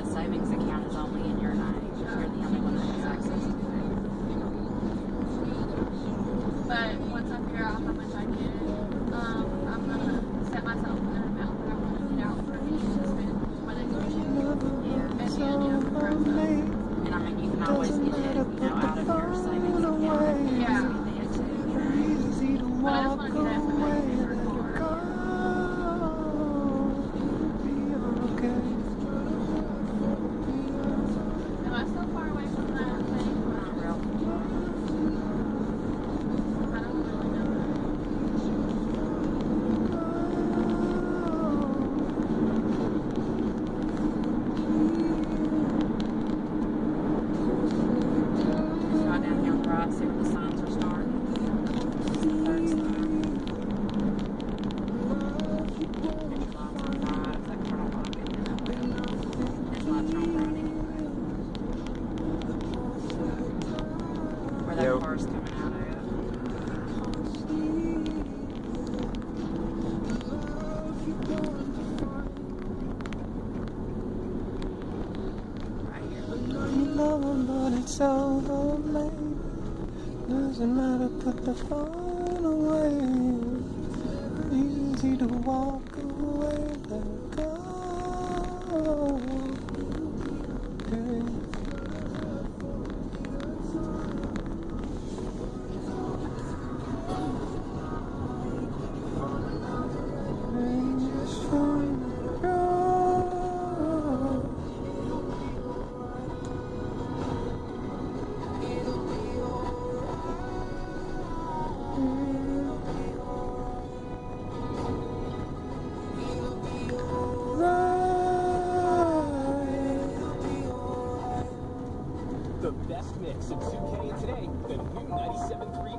that savings account is only in your name. You're the only one that has access to it. But once I figure out how much I get, down here on the right, see where the signs are starting. It's the third sign. There's lights on right, if that car don't want to be in that way. There's lights on right anyway. Where that Yep. car's coming out of. Right here. Love, but it's over, babe. Matter, put the phone away. Easy to walk away, The best mix of 2K and today, the new 97.3